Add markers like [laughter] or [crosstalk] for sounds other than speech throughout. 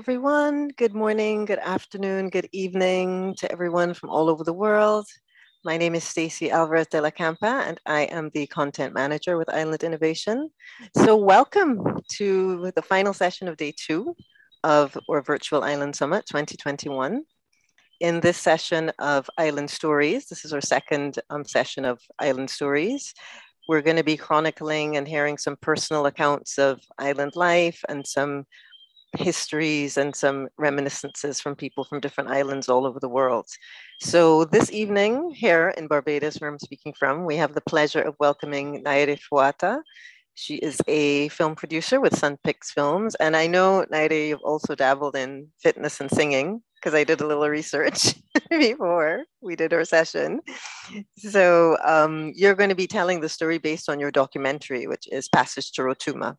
everyone. Good morning, good afternoon, good evening to everyone from all over the world. My name is Stacey Alvarez de la Campa, and I am the content manager with Island Innovation. So, welcome to the final session of day two of our Virtual Island Summit 2021. In this session of Island Stories, this is our second um, session of Island Stories. We're going to be chronicling and hearing some personal accounts of island life and some histories and some reminiscences from people from different islands all over the world. So this evening here in Barbados, where I'm speaking from, we have the pleasure of welcoming Ngaire Fuata. She is a film producer with Sunpix Films. And I know, Ngaire, you've also dabbled in fitness and singing because I did a little research [laughs] before we did our session. So um, you're going to be telling the story based on your documentary, which is Passage to Rotuma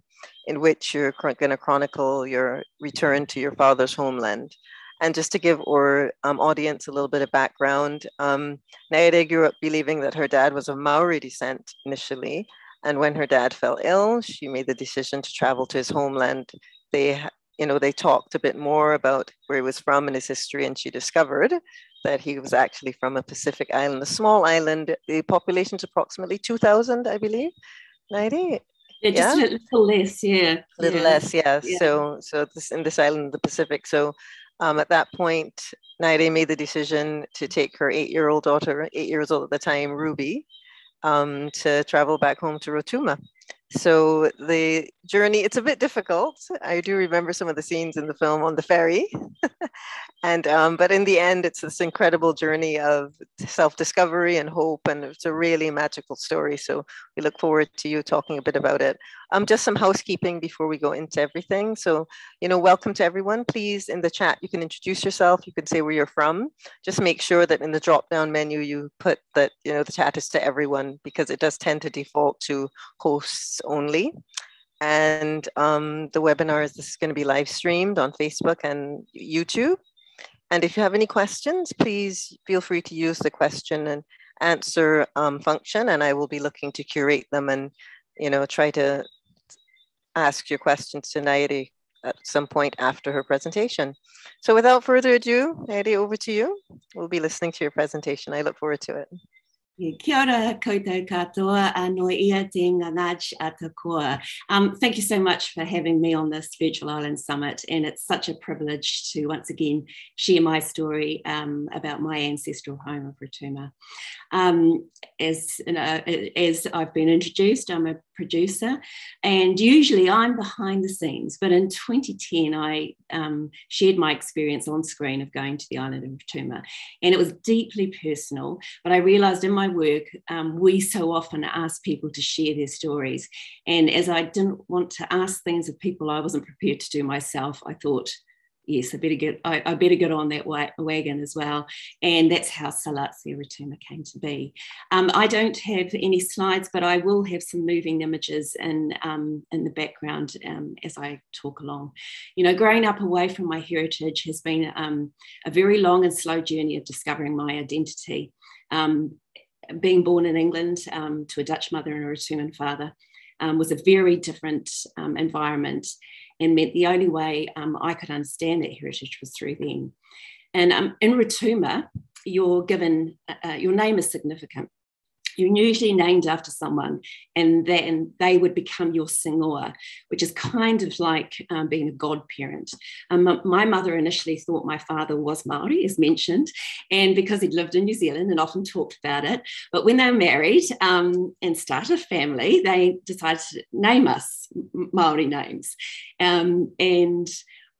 in which you're going to chronicle your return to your father's homeland. And just to give our um, audience a little bit of background, um, grew up believing that her dad was of Maori descent initially. And when her dad fell ill, she made the decision to travel to his homeland. They, you know, they talked a bit more about where he was from and his history, and she discovered that he was actually from a Pacific island, a small island. The population is approximately 2,000, I believe. Ngaire, yeah, just yeah? a little less, yeah. A little yeah. less, yeah. yeah. So, so this in this island of the Pacific. So, um, at that point, Ngaire made the decision to take her eight-year-old daughter, eight years old at the time, Ruby, um, to travel back home to Rotuma. So the journey, it's a bit difficult. I do remember some of the scenes in the film on the ferry. [laughs] and um, but in the end, it's this incredible journey of self-discovery and hope, and it's a really magical story. So we look forward to you talking a bit about it. Um, just some housekeeping before we go into everything. So, you know, welcome to everyone. Please, in the chat, you can introduce yourself. You can say where you're from. Just make sure that in the drop-down menu, you put that, you know, the chat is to everyone because it does tend to default to hosts only. And um, the webinar is, this is going to be live streamed on Facebook and YouTube. And if you have any questions, please feel free to use the question and answer um, function, and I will be looking to curate them and, you know, try to ask your questions to Ngaire at some point after her presentation. So without further ado, Ngaire, over to you. We'll be listening to your presentation. I look forward to it. Kia ora koutou katoa, no ia te. Um, thank you so much for having me on this Virtual Island Summit, and it's such a privilege to once again share my story um, about my ancestral home of Rotuma. Um, as, you know, as I've been introduced, I'm a producer, and usually I'm behind the scenes. But in 2010, I um, shared my experience on screen of going to the island of Rotuma, and it was deeply personal. But I realised in my work, um, we so often ask people to share their stories, and as I didn't want to ask things of people I wasn't prepared to do myself, I thought yes, I better get I, I, better get on that wagon as well. And that's how Salat se Rotuma came to be. Um, I don't have any slides, but I will have some moving images in, um, in the background um, as I talk along. You know, growing up away from my heritage has been um, a very long and slow journey of discovering my identity. Um, being born in England um, to a Dutch mother and a Rotuman father was a very different environment and meant the only way um, I could understand that heritage was through them. And um, in Rotuma, you're given, uh, uh, your name is significant. You're usually named after someone, and then they would become your singoa, which is kind of like um, being a godparent. Um, my mother initially thought my father was Maori, as mentioned, and because he'd lived in New Zealand and often talked about it. But when they were married um, and started a family, they decided to name us Maori names, um, and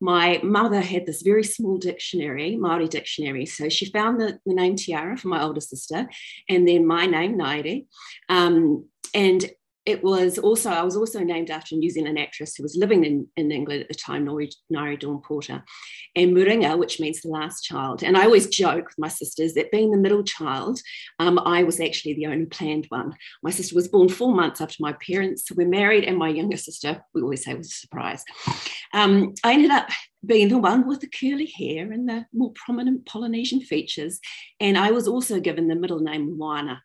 my mother had this very small dictionary, Maori dictionary. So she found the, the name Tiara for my older sister, and then my name, Ngaire. Um, and it was also, I was also named after a New Zealand actress who was living in, in England at the time, Nori, Nyree Dawn Porter, and Muringa, which means the last child. And I always joke with my sisters that being the middle child, um, I was actually the only planned one. My sister was born four months after my parents were married, and my younger sister, we always say, was a surprise. Um, I ended up being the one with the curly hair and the more prominent Polynesian features. And I was also given the middle name Moana.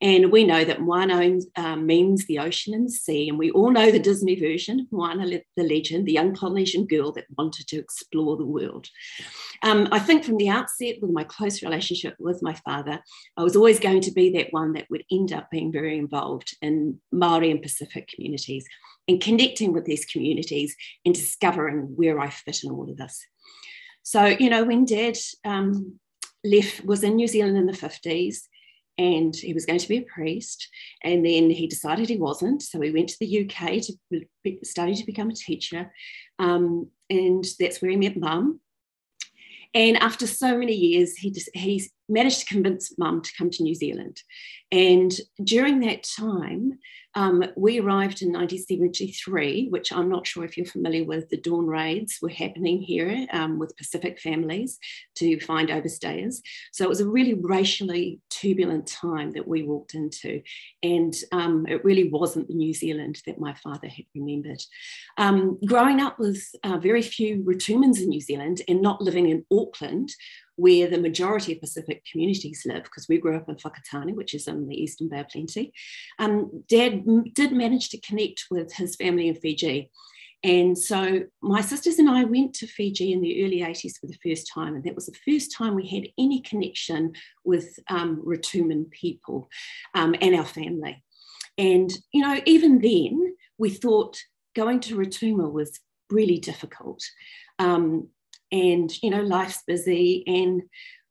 And we know that Moana uh, means the ocean and the sea. And we all know the Disney version Moana, the legend, the young Polynesian girl that wanted to explore the world. Um, I think from the outset, with my close relationship with my father, I was always going to be that one that would end up being very involved in Maori and Pacific communities and connecting with these communities and discovering where I fit in all of this. So, you know, when dad um, left, was in New Zealand in the 50s, and he was going to be a priest. And then he decided he wasn't. So he went to the UK to be, study to become a teacher. Um, and that's where he met mum. And after so many years, he, just, he managed to convince mum to come to New Zealand. And during that time, um, we arrived in 1973, which I'm not sure if you're familiar with. The dawn raids were happening here um, with Pacific families to find overstayers. So it was a really racially turbulent time that we walked into. And um, it really wasn't the New Zealand that my father had remembered. Um, growing up with uh, very few Rotumans in New Zealand and not living in Auckland, where the majority of Pacific communities live, because we grew up in Whakatane, which is in the Eastern Bay of Plenty. Um, Dad did manage to connect with his family in Fiji. And so my sisters and I went to Fiji in the early 80s for the first time. And that was the first time we had any connection with um, Rotuman people um, and our family. And, you know, even then, we thought going to Rotuma was really difficult. Um, and you know life's busy and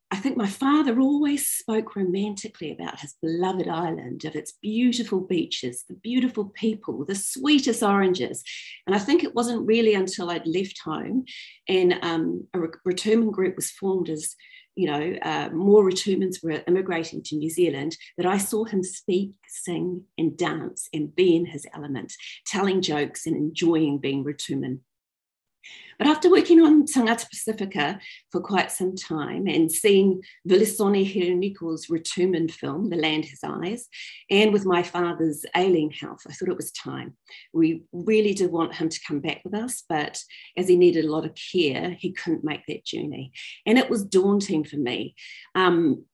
I think my father always spoke romantically about his beloved island, of its beautiful beaches, the beautiful people, the sweetest oranges. And I think it wasn't really until I'd left home and um, a Rotuman group was formed as, you know, uh, more Rotumans were immigrating to New Zealand that I saw him speak, sing, and dance and be in his element, telling jokes and enjoying being Rotuman. But after working on Tagata Pasifika for quite some time and seeing Vilsoni Hereniko's Rotuman film, The Land Has Eyes, and with my father's ailing health, I thought it was time. We really did want him to come back with us, but as he needed a lot of care, he couldn't make that journey. And it was daunting for me. Um,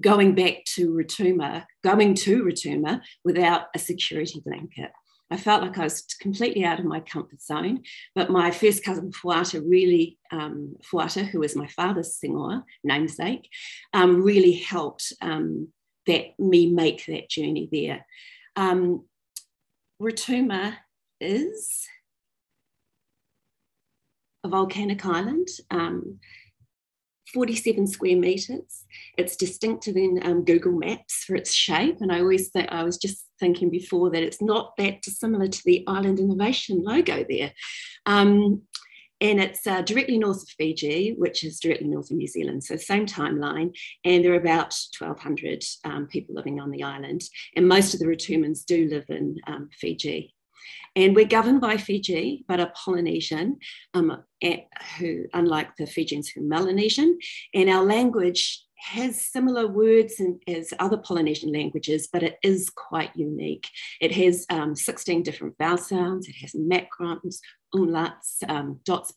going back to Rotuma, going to Rotuma without a security blanket. I felt like I was completely out of my comfort zone. But my first cousin Fuata really, um, Fuata, who was my father's singoa namesake, um, really helped um, that me make that journey there. Um, Rotuma is a volcanic island. Um, 47 square meters. It's distinctive in um, Google Maps for its shape. And I always think, I was just thinking before that it's not that dissimilar to the Island Innovation logo there. Um, and it's uh, directly north of Fiji, which is directly north of New Zealand, so same timeline. And there are about 1,200 um, people living on the island, and most of the Rotumans do live in um, Fiji. And we're governed by Fiji, but a Polynesian, um, who, unlike the Fijians, who are Melanesian. And our language has similar words as other Polynesian languages, but it is quite unique. It has um, 16 different vowel sounds, it has macrons, umlauts, um, dots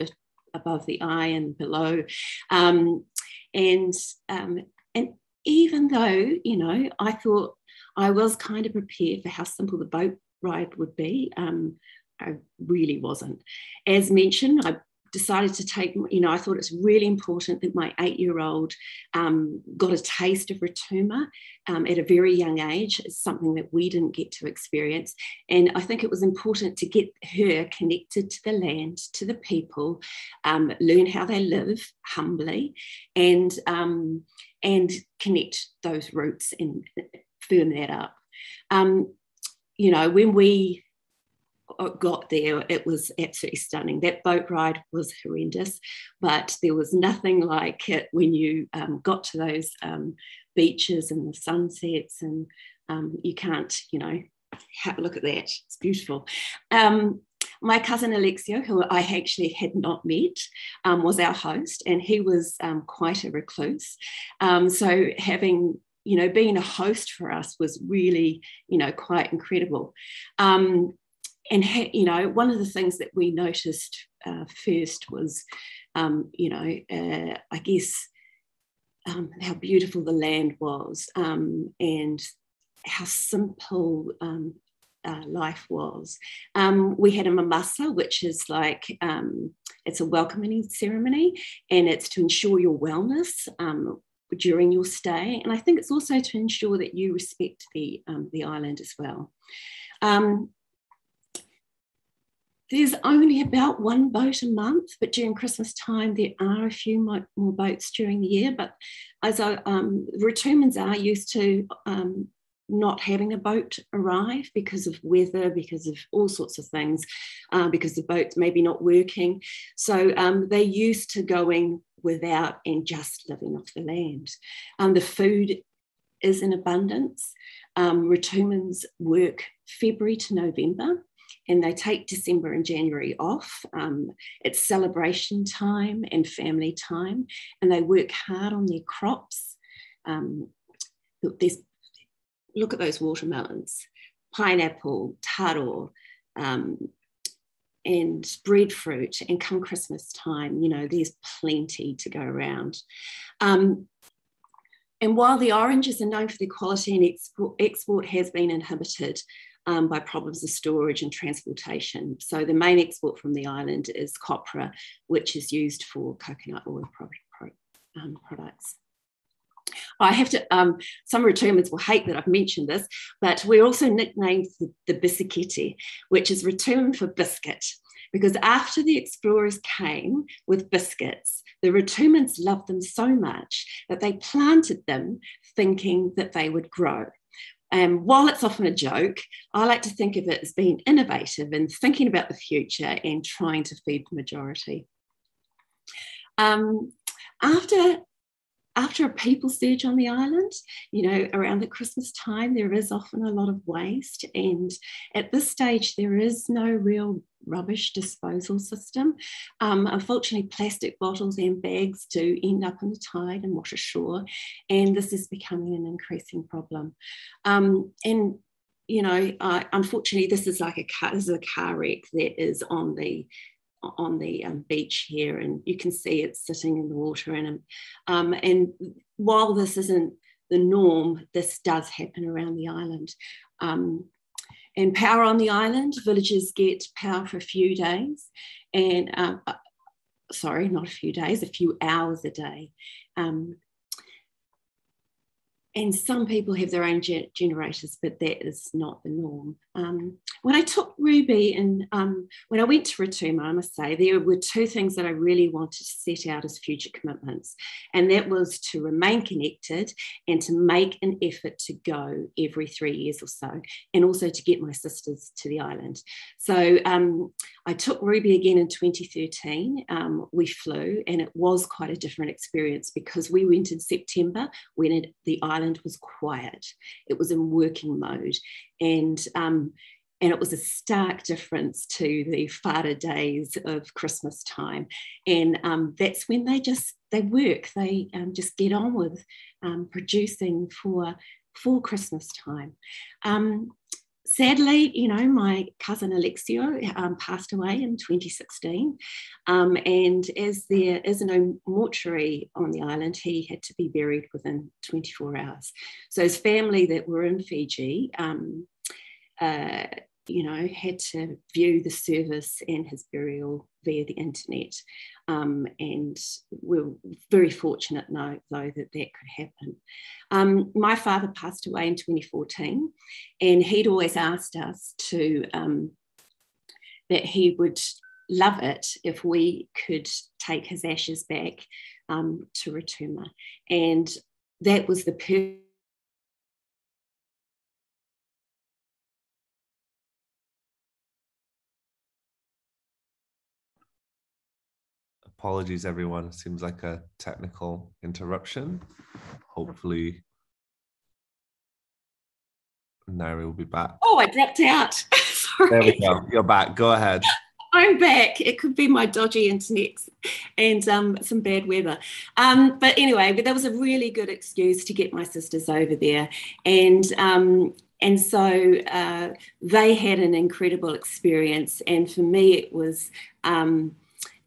above the I and below. Um, and, um, and even though, you know, I thought I was kind of prepared for how simple the boat ride would be. Um, I really wasn't. As mentioned, I decided to take, you know, I thought it's really important that my eight year old um, got a taste of Rotuma um, at a very young age. It's something that we didn't get to experience. And I think it was important to get her connected to the land, to the people, um, learn how they live humbly, and, um, and connect those roots and firm that up. Um, you know, when we uh, got there, it was absolutely stunning. That boat ride was horrendous, but there was nothing like it when you um, got to those um, beaches and the sunsets, and um, you can't, you know, have a look at that. It's beautiful. Um, my cousin Alexio, who I actually had not met, um, was our host, and he was um, quite a recluse. so having you know, being a host for us was really, you know, quite incredible. Um, and ha- you know, one of the things that we noticed uh, first was, um, you know, uh, I guess um, how beautiful the land was um, and how simple um, uh, life was. Um, we had a mamasa, which is like um, it's a welcoming ceremony, and it's to ensure your wellness um, during your stay. And I think it's also to ensure that you respect the um, the island as well. Um, there's only about one boat a month, but during Christmas time there are a few more, boats during the year. But as I, um, Rotumans are used to um, not having a boat arrive because of weather, because of all sorts of things, uh, because the boat's maybe not working. So um, they're used to going without and just living off the land. Um, the food is in abundance. Um, work February to November and they take December and January off. Um, it's celebration time and family time, and they work hard on their crops. Um, there's look at those watermelons, pineapple, taro, um, and breadfruit. And come Christmas time, you know, there's plenty to go around. Um, and while the oranges are known for their quality and export, export has been inhibited um, by problems of storage and transportation. So the main export from the island is copra, which is used for coconut oil pro, pro, um, products. I have to, um, some Rotumans will hate that I've mentioned this, but we're also nicknamed the, the which is Rotuman for biscuit, because after the explorers came with biscuits, the Rotumans loved them so much that they planted them thinking that they would grow. And while it's often a joke, I like to think of it as being innovative and thinking about the future and trying to feed the majority. Um, after after a people surge on the island, you know, around the Christmas time, there is often a lot of waste. And at this stage, there is no real rubbish disposal system. Um, unfortunately, plastic bottles and bags do end up in the tide and wash ashore. And this is becoming an increasing problem. Um, and you know, uh, unfortunately, this is like a car, this is a car wreck that is on the on the um, beach here, and you can see it sitting in the water. And um, and while this isn't the norm, this does happen around the island. Um, and power on the island, villagers get power for a few days, and uh, uh sorry, not a few days, a few hours a day. Um, and some people have their own ge- generators, but that is not the norm. Um, when I took Ruby and um, when I went to Rotuma, I must say, there were two things that I really wanted to set out as future commitments. And that was to remain connected and to make an effort to go every three years or so, and also to get my sisters to the island. So um, I took Ruby again in 2013. Um, we flew, and it was quite a different experience because we went in September when it, the island was quiet, it was in working mode. And and it was a stark difference to the farter days of Christmas time. And um, that's when they just they work. They um, just get on with um, producing for for Christmas time. Um, sadly, you know, my cousin Alexio um, passed away in 2016. Um, and as there is no mortuary on the island, he had to be buried within 24 hours. So his family that were in Fiji, uh, you know, had to view the service and his burial via the internet. Um, and we're very fortunate, though, that that could happen. Um, my father passed away in 2014, and he'd always asked us to, um, that he would love it if we could take his ashes back um, to Rotuma. And that was the perfect Apologies, everyone. It seems like a technical interruption. Hopefully, Ngaire will be back. Oh, I dropped out. [laughs] Sorry. There we go. You're back. Go ahead. I'm back. It could be my dodgy internet and um, some bad weather. Um, but anyway, but that was a really good excuse to get my sisters over there. And um, and so uh, they had an incredible experience. And for me, it was. Um,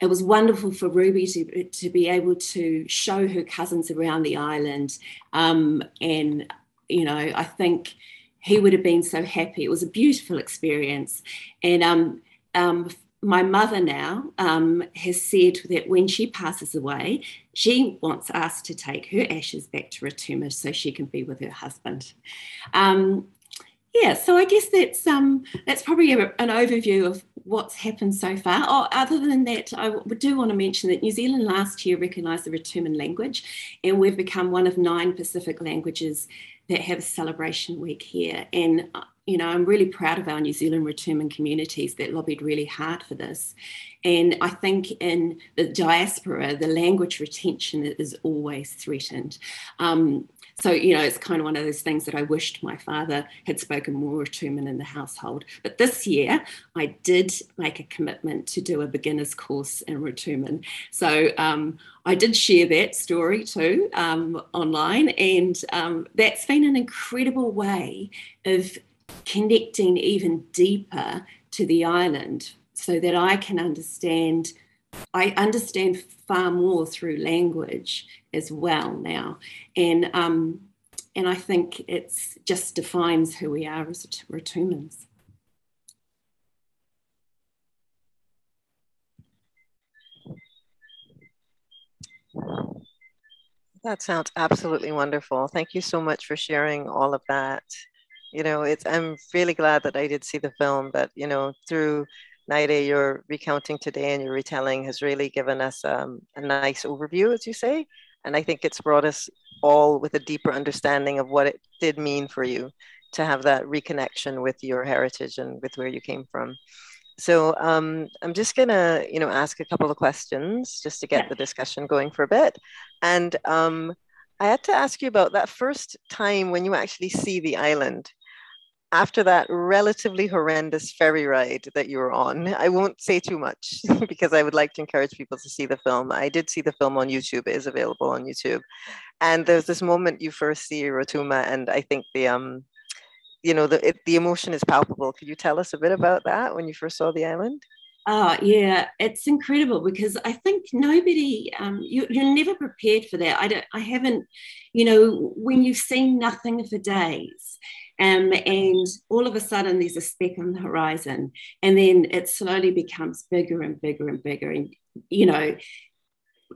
it was wonderful for Ruby to, to be able to show her cousins around the island. Um, and, you know, I think he would have been so happy. It was a beautiful experience. And um, um, my mother now um, has said that when she passes away, she wants us to take her ashes back to Rotuma so she can be with her husband. Um, yeah, so I guess that's um, that's probably a, an overview of what's happened so far. Oh, other than that, I do want to mention that New Zealand last year recognised the Rotuman language, and we've become one of nine Pacific languages that have a celebration week here. And uh, you know, I'm really proud of our New Zealand Rotuman communities that lobbied really hard for this. And I think in the diaspora, the language retention is always threatened. Um, so, you know, it's kind of one of those things that I wished my father had spoken more Rotuman in the household. But this year, I did make a commitment to do a beginner's course in Rotuman. So um, I did share that story too um, online, and um, that's been an incredible way of connecting even deeper to the island so that I can understand. I understand far more through language as well now, and um, and I think it's just defines who we are as Rotumans. That sounds absolutely wonderful. Thank you so much for sharing all of that you know, it's I'm really glad that I did see the film, but you know, through Ngaire, your recounting today and your retelling has really given us um, a nice overview, as you say. And I think it's brought us all with a deeper understanding of what it did mean for you to have that reconnection with your heritage and with where you came from. So um, I'm just gonna, you know, ask a couple of questions just to get the discussion going for a bit. And um, I had to ask you about that first time when you actually see the island after that relatively horrendous ferry ride that you were on, I won't say too much [laughs] because I would like to encourage people to see the film. I did see the film on YouTube; it is available on YouTube. And there's this moment you first see Rotuma, and I think the um, you know, the it, the emotion is palpable. Could you tell us a bit about that when you first saw the island? Oh yeah, it's incredible because I think nobody um, you, you're never prepared for that. I don't. I haven't. You know, when you've seen nothing for days um, and all of a sudden, there's a speck on the horizon. And then it slowly becomes bigger and bigger and bigger. And, you know,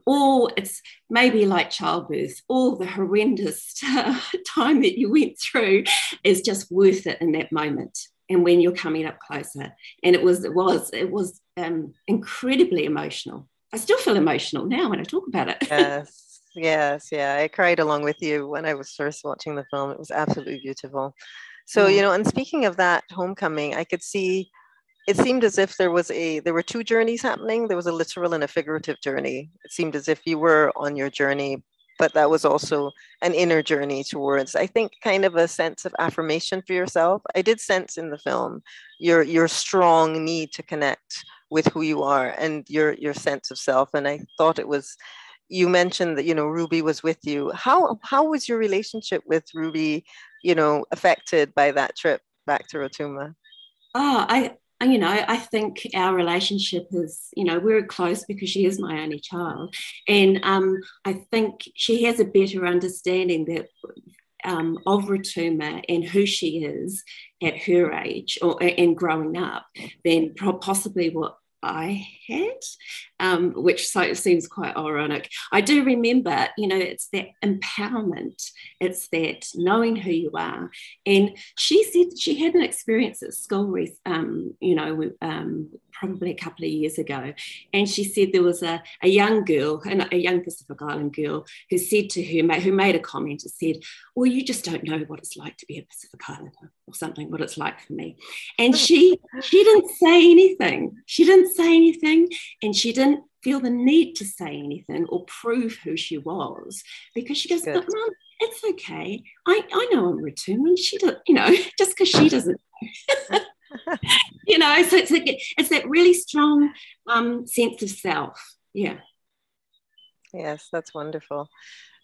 all it's maybe like childbirth, all the horrendous [laughs] time that you went through is just worth it in that moment. And when you're coming up closer, and it was, it was, it was um, incredibly emotional. I still feel emotional now when I talk about it. [laughs] Yes. Yes, yeah, I cried along with you when I was first watching the film. It was absolutely beautiful. So, you know, and speaking of that homecoming, I could see it seemed as if there was a there were two journeys happening. There was a literal and a figurative journey. It seemed as if you were on your journey, but that was also an inner journey towards, I think, kind of a sense of affirmation for yourself. I did sense in the film your your strong need to connect with who you are and your your sense of self. And I thought it was you mentioned that you know ruby was with you how how was your relationship with ruby you know affected by that trip back to rotuma oh i you know i think our relationship is you know we're close because she is my only child. And um, i think she has a better understanding that um, of Rotuma and who she is at her age or and growing up than possibly what I had, um, which seems quite ironic. I do remember, you know, it's that empowerment, it's that knowing who you are. And she said she had an experience at school, um, you know, um, probably a couple of years ago. And she said there was a, a young girl, a young Pacific Island girl, who said to her, who made a comment and said, Well, you just don't know what it's like to be a Pacific Islander or something, what it's like for me. And oh. she she didn't say anything. She didn't say anything. And she didn't feel the need to say anything or prove who she was because she goes, Look, Mom, it's okay. I, I know I'm Rotuman. She does, you know, [laughs] just because she doesn't [laughs] [laughs] you know, so it's like it's that really strong um, sense of self. Yeah. Yes, that's wonderful.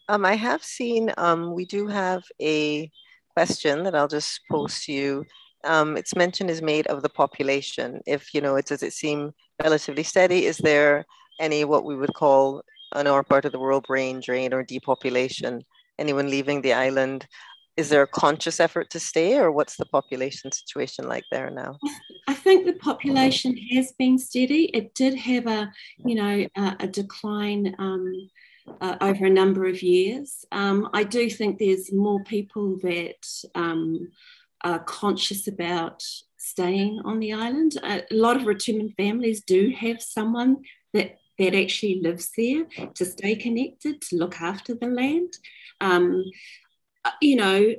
Um, I have seen um, we do have a question that I'll just post to you. Um, it's mentioned is made of the population. If you know, it does it seem relatively steady? Is there any what we would call in our part of the world brain drain or depopulation? Anyone leaving the island? Is there a conscious effort to stay, or what's the population situation like there now? I think the population has been steady. It did have a, you know, a, a decline um, uh, over a number of years. Um, I do think there's more people that um, are conscious about staying on the island. A lot of Rotuman families do have someone that that actually lives there to stay connected, to look after the land. Uh, you know,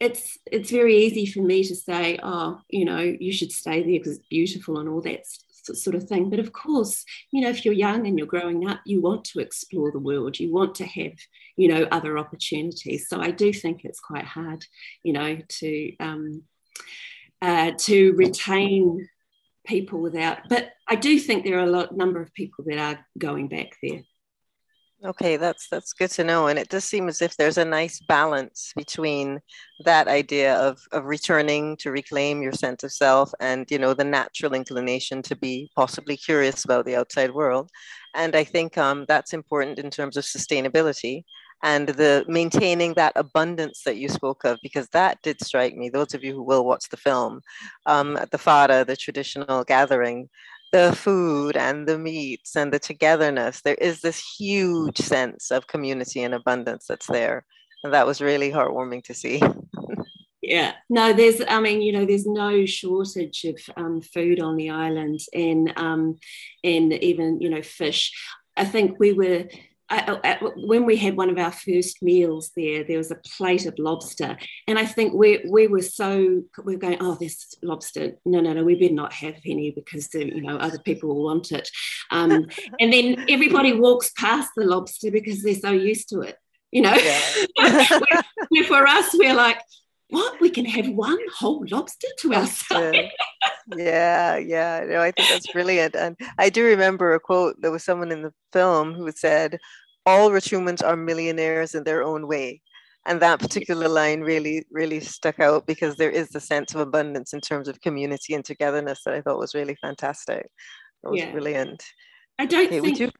it's it's very easy for me to say, oh, you know, you should stay there because it's beautiful and all that sort of thing. But of course, you know, if you're young and you're growing up, you want to explore the world. You want to have, you know, other opportunities. So I do think it's quite hard, you know, to um, uh, to retain people without. But I do think there are a lot number of people that are going back there. Okay, that's that's good to know. And it does seem as if there's a nice balance between that idea of of returning to reclaim your sense of self and you know the natural inclination to be possibly curious about the outside world. And I think um, that's important in terms of sustainability and the maintaining that abundance that you spoke of, because that did strike me. Those of you who will watch the film, um, at the Fada, the traditional gathering, the food and the meats and the togetherness, there is this huge sense of community and abundance that's there. And that was really heartwarming to see. yeah no there's i mean you know there's no shortage of um, food on the island and um, and even you know fish i think we were I, when we had one of our first meals there, there was a plate of lobster, and I think we we were so we are going, oh, this lobster, no, no, no, we better not have any because the, you know other people will want it, um, [laughs] and then everybody walks past the lobster because they're so used to it, you know. Yeah. [laughs] where, for us, we're like, what? We can have one whole lobster to ourselves. [laughs] yeah, yeah. No, I think that's brilliant. And I do remember a quote. There was someone in the film who said, "All Rotumans are millionaires in their own way." And that particular line really, really stuck out because there is the sense of abundance in terms of community and togetherness that I thought was really fantastic. It was yeah. brilliant. I don't okay, think.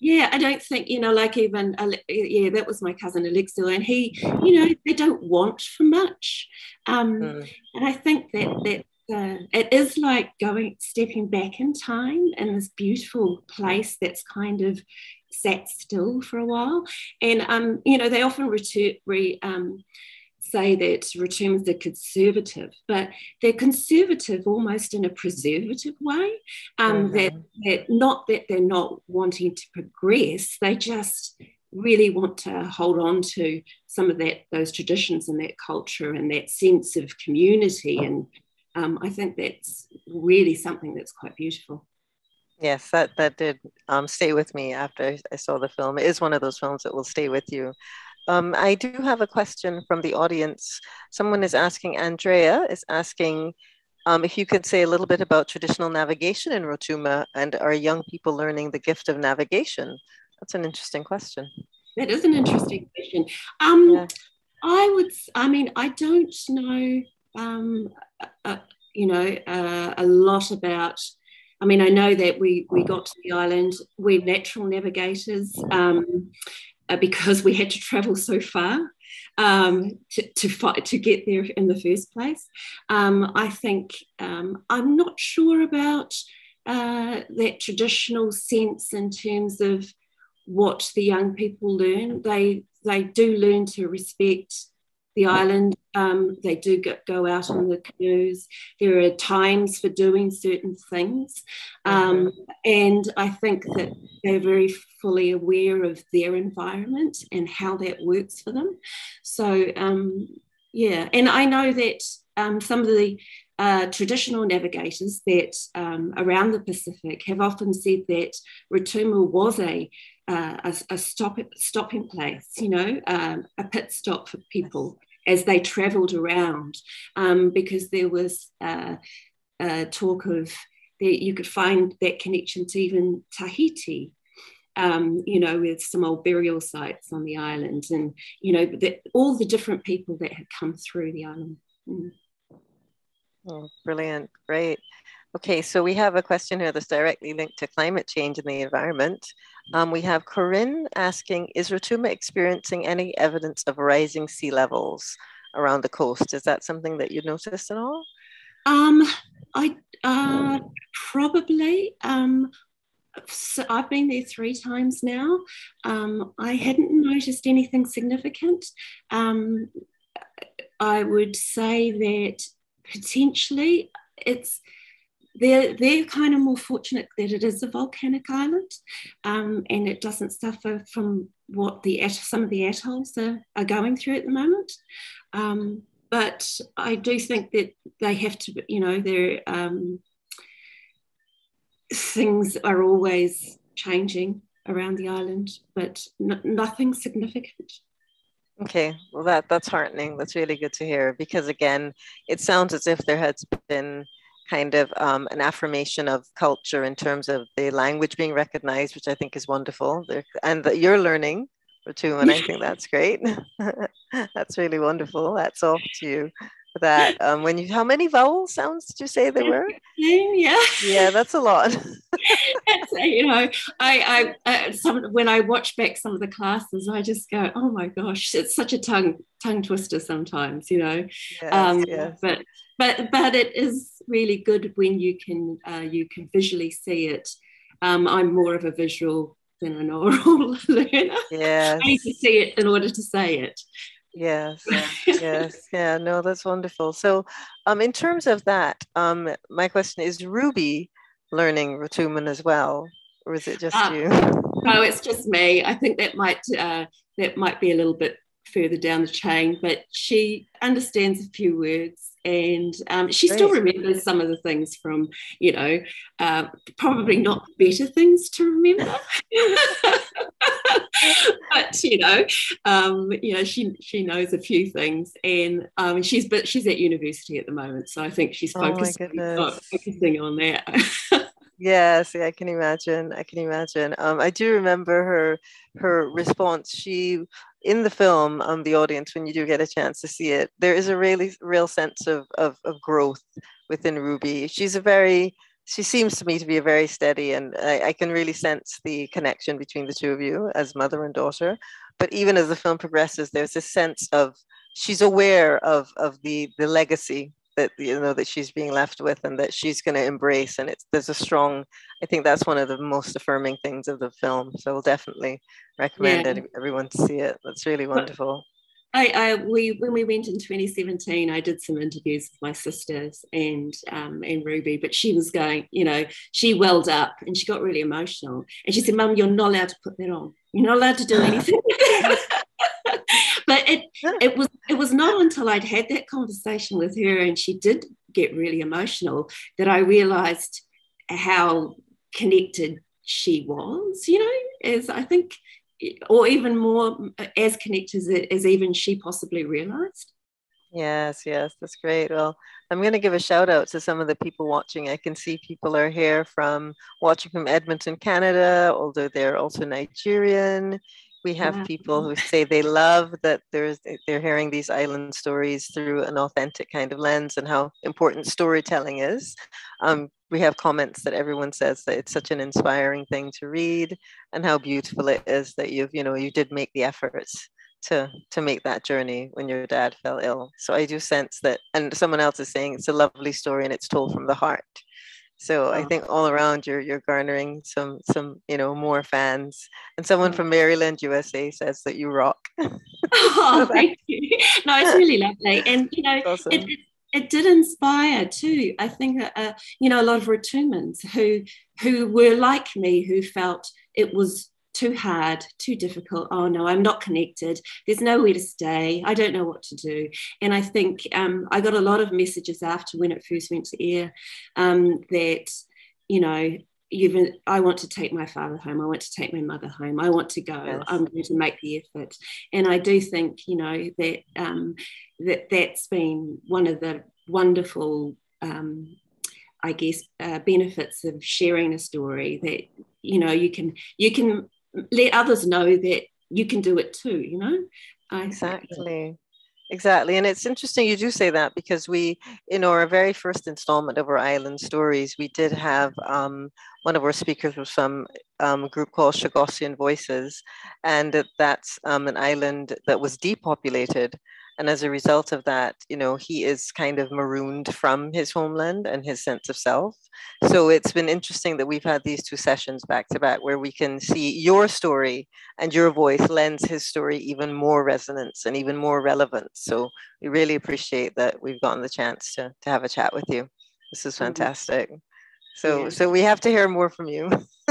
Yeah, I don't think you know, like even yeah, that was my cousin Alexio, and he, you know, they don't want for much, um, mm. and I think that that uh, it is like going stepping back in time in this beautiful place that's kind of sat still for a while and um, you know they often return, re, um, say that Rotumans are conservative, but they're conservative almost in a preservative way. Um, mm-hmm. that, that not that they're not wanting to progress, they just really want to hold on to some of that those traditions and that culture and that sense of community and um, I think that's really something that's quite beautiful. Yes, that that did um, stay with me after I saw the film. It is one of those films that will stay with you. Um, I do have a question from the audience. Someone is asking, Andrea is asking um, if you could say a little bit about traditional navigation in Rotuma and are young people learning the gift of navigation? That's an interesting question. That is an interesting question. Um, yeah. I would, I mean, I don't know um, uh, you know, uh, a lot about. I mean, I know that we we got to the island. We're natural navigators um, uh, because we had to travel so far um, to to, fight, to get there in the first place. Um, I think um, I'm not sure about uh, that traditional sense in terms of what the young people learn. They they do learn to respect the island. Um, they do go, go, out on the canoes. There are times for doing certain things. Um. And I think that they're very fully aware of their environment and how that works for them. So, um, yeah. And I know that um, some of the uh, traditional navigators that um, around the Pacific have often said that Rotuma was a uh, a, a, stop stopping place, you know, um, a pit stop for people as they travelled around, um, because there was uh, talk of that you could find that connection to even Tahiti. um, you know, with some old burial sites on the island, and you know, the, all the different people that had come through the island. Mm. Oh, brilliant, great. Okay, so we have a question here that's directly linked to climate change and the environment. Um, we have Corinne asking, is Rotuma experiencing any evidence of rising sea levels around the coast? Is that something that you noticed at all? Um, I uh, probably. Um, so I've been there three times now. Um, I hadn't noticed anything significant. Um, I would say that potentially it's they're they're kind of more fortunate that it is a volcanic island, um, and it doesn't suffer from what the some of the atolls are, are going through at the moment. Um, but I do think that they have to, you know, their um, things are always changing around the island, but nothing significant. Okay, well that that's heartening. That's really good to hear because again, it sounds as if there has been kind of um, an affirmation of culture in terms of the language being recognized, which I think is wonderful, and that you're learning too, and I think [laughs] that's great. [laughs] that's really wonderful. That's off to you that. Um, when you, how many vowel sounds did you say there were? Yeah, yeah, that's a lot. [laughs] you know, I, I, uh, some when I watch back some of the classes, I just go, oh my gosh, it's such a tongue tongue twister sometimes, you know. Yes, um, yes. But but but it is really good when you can uh, you can visually see it. Um, I'm more of a visual than an oral [laughs] learner. Yes. I need to see it in order to say it. Yes, yes, [laughs] yeah, no, that's wonderful. So, um, in terms of that, um, my question is Ruby learning Rotuman as well, or is it just uh, you? no, it's just me. I think that might uh, that might be a little bit further down the chain, but she understands a few words and um, she Great. still remembers some of the things from, you know, uh, probably not better things to remember. [laughs] but you know, um, you know, she she knows a few things, and um, she's but she's at university at the moment, so I think she's focusing, oh focusing on that. Yes, [laughs] yeah, I can imagine. I can imagine. Um, I do remember her her response. She in the film, um, the audience, when you do get a chance to see it, there is a really real sense of of, of growth within Ruby. She's a very she seems to me to be a very steady and I, I, can really sense the connection between the two of you as mother and daughter but even as the film progresses there's a sense of she's aware of of the the legacy that you know that she's being left with and that she's going to embrace and it's there's a strong i think that's one of the most affirming things of the film so we'll definitely recommend yeah. everyone to see it that's really wonderful I, I, we when we went in 2017, I did some interviews with my sisters and um, and Ruby, but she was going, you know, she welled up and she got really emotional, and she said, "Mum, you're not allowed to put that on. You're not allowed to do [laughs] anything." [laughs] it it was it was not until I'd had that conversation with her and she did get really emotional that I realized how connected she was, you know, as I think, or even more as connected as, as even she possibly realized. Yes, yes, that's great. Well, I'm going to give a shout out to some of the people watching. I can see people are here from watching from Edmonton, Canada, although they're also Nigerian. We have people who say they love that there's they're hearing these island stories through an authentic kind of lens and how important storytelling is. Um, we have comments that everyone says that it's such an inspiring thing to read and how beautiful it is that you've you know you did make the efforts to to make that journey when your dad fell ill. So i do sense that and someone else is saying it's a lovely story and it's told from the heart so I think all around you're you're garnering some some you know more fans. And someone from Maryland, USA says that you rock. [laughs] oh, thank you. [laughs] No, it's really lovely, and you know awesome. it, it, it did inspire too. I think uh, you know a lot of Rotumans who who were like me, who felt it was too hard, too difficult. Oh no, I'm not connected. There's nowhere to stay. I don't know what to do. And I think um, I got a lot of messages after when it first went to air um, that, you know, even I want to take my father home. I want to take my mother home. I want to go. Yes. I'm going to make the effort. And I do think, you know, that um, that that's been one of the wonderful um, I guess uh, benefits of sharing a story that you know you can you can let others know that you can do it too you know exactly Exactly. And it's interesting you do say that because we, in our very first installment of our island stories, we did have um, one of our speakers was from um, a group called Chagosian Voices. And that's um, an island that was depopulated and as a result of that you know he is kind of marooned from his homeland and his sense of self. So it's been interesting that we've had these two sessions back to back where we can see your story and your voice lends his story even more resonance and even more relevance. So we really appreciate that we've gotten the chance to, to have a chat with you. This is fantastic. So yeah. so we have to hear more from you. [laughs] [laughs]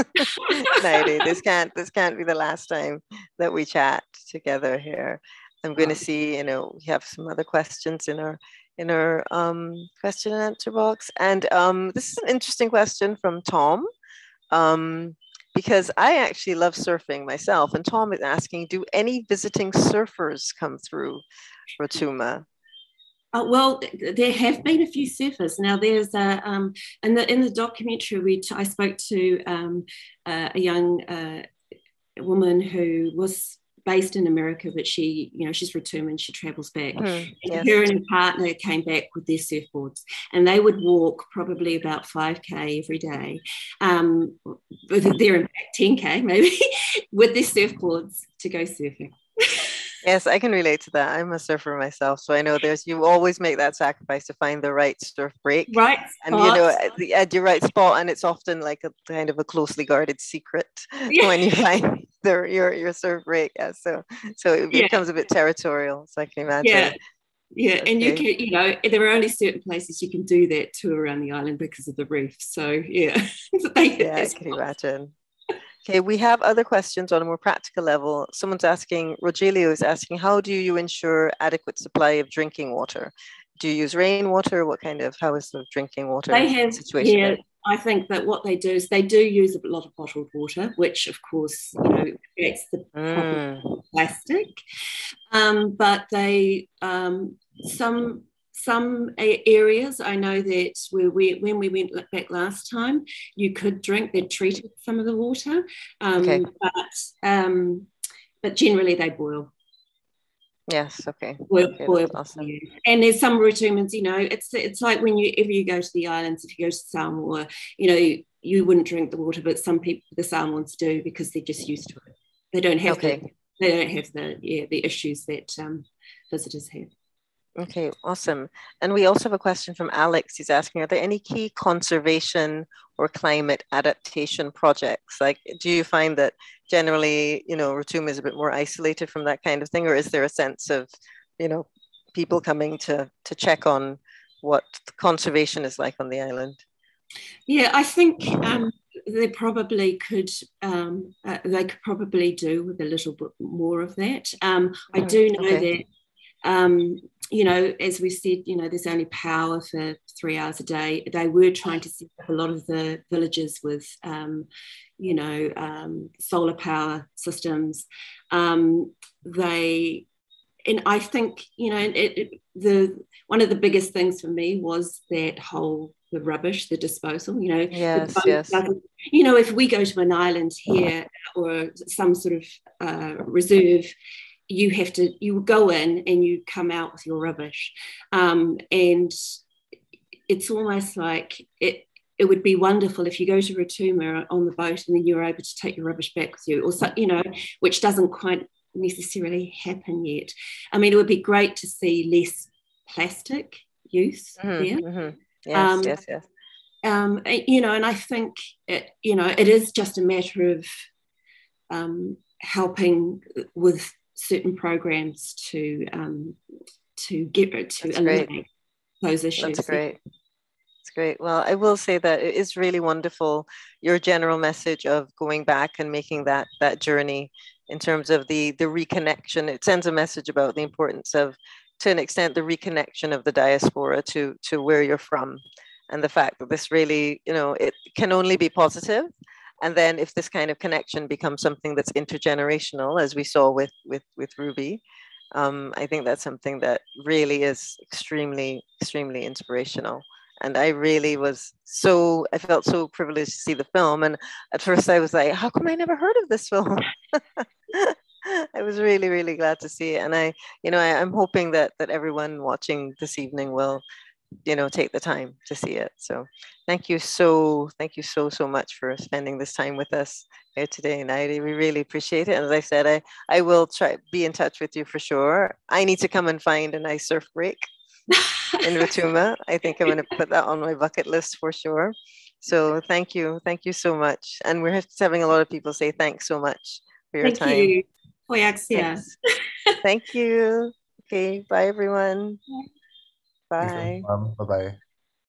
Ngaire. this can't this can't be the last time that we chat together here I'm going to see, you know, we have some other questions in our in our um, question and answer box. And um, this is an interesting question from Tom, um, because I actually love surfing myself. And Tom is asking, do any visiting surfers come through Rotuma? Uh, well, there have been a few surfers. Now, there's a um, in the in the documentary, we t- I spoke to um, uh, a young uh, woman who was based in America, but she, you know, she's returned she travels back. Mm, yes. Her and her partner came back with their surfboards and they would walk probably about 5K every day. Um, they're in fact 10K maybe [laughs] with their surfboards to go surfing. Yes, I can relate to that. I'm a surfer myself, so I know there's you always make that sacrifice to find the right surf break, right, and you know at the, at your right spot, and it's often like a kind of a closely guarded secret [laughs] yeah. when you find [laughs] the your your surf break. Yeah, so so it yeah. becomes a bit territorial. So I can imagine. Yeah. Yeah, and you can, you know, there are only certain places you can do that to around the island because of the reef. So yeah, [laughs] yeah, I can imagine. Okay, we have other questions on a more practical level. Someone's asking, Rogelio is asking, how do you ensure adequate supply of drinking water? Do you use rainwater? What kind of, how is the drinking water they have, situation? Yeah, I think that what they do is they do use a lot of bottled water, which of course, you know, creates the mm. plastic. Um, but they, um, some some areas I know that where we, when we went back last time, you could drink. They treated some of the water, um, okay. but um, but generally they boil. Yes. Okay. Boil, okay, boil. Awesome. And there's some rotumans. You know, it's it's like when you if you go to the islands, if you go to Samoa, you know, you, wouldn't drink the water, but some people, the Samoans, do because they're just used to it. They don't have okay. the they don't have the yeah the issues that um, visitors have. Okay, awesome. And we also have a question from Alex. He's asking, are there any key conservation or climate adaptation projects? Like, do you find that generally, you know, Rotuma is a bit more isolated from that kind of thing, or is there a sense of, you know, people coming to to check on what conservation is like on the island? Yeah, I think um, they probably could um, uh, they could probably do with a little bit more of that. Um, I do know okay. that um, you know, as we said, you know, there's only power for three hours a day. They were trying to set up a lot of the villages with, um, you know, um, solar power systems. Um, they, and I think, you know, it, it, the one of the biggest things for me was that whole the rubbish, the disposal. You know, yes, yes. You know, if we go to an island here or some sort of uh, reserve you have to you go in and you come out with your rubbish. Um, and it's almost like it it would be wonderful if you go to Rotuma on the boat and then you're able to take your rubbish back with you or so, you know which doesn't quite necessarily happen yet. I mean it would be great to see less plastic use mm-hmm, there. mm-hmm. yes um, yes yes. um, you know and i think it, you know it is just a matter of um, helping with certain programs to um, to get to That's eliminate great. those issues. That's great. That's great. Well, I will say that it is really wonderful your general message of going back and making that that journey in terms of the the reconnection. It sends a message about the importance of, to an extent, the reconnection of the diaspora to to where you're from, and the fact that this really, you know, it can only be positive and then if this kind of connection becomes something that's intergenerational as we saw with with with ruby um, i think that's something that really is extremely extremely inspirational and I really was so I felt so privileged to see the film. And at first I was like, how come I never heard of this film? [laughs] I was really, really glad to see it. And I, you know, I, am hoping that that everyone watching this evening will, you know, take the time to see it. So thank you so, thank you so, so much for spending this time with us here today, Ngaire. We really appreciate it. And as I said, I, I will try be in touch with you for sure. I need to come and find a nice surf break in [laughs] Rotuma. I think I'm going to put that on my bucket list for sure. So thank you. Thank you so much. And we're having a lot of people say thanks so much for your thank time. You. Thanks. thank you. Okay. Bye, everyone. Bye. Bye bye.